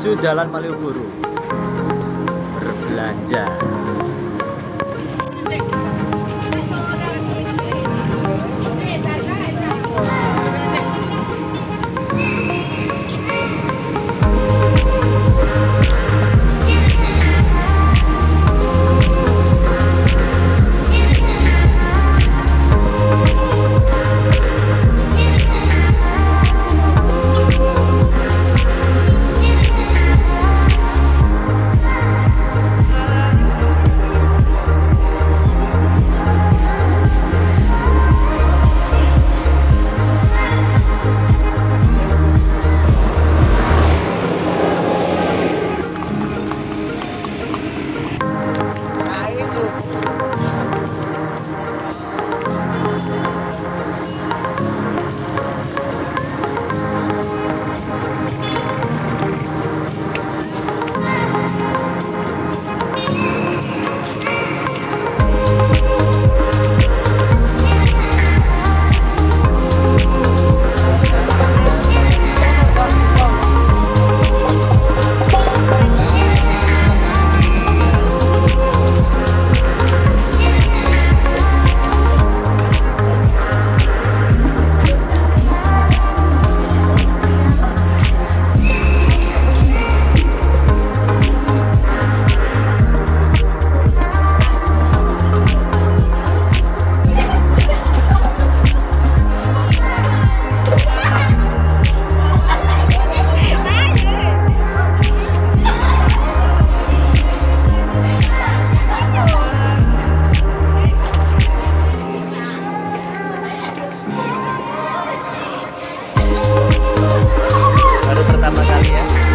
menuju Jalan Malioboro berbelanja. yeah.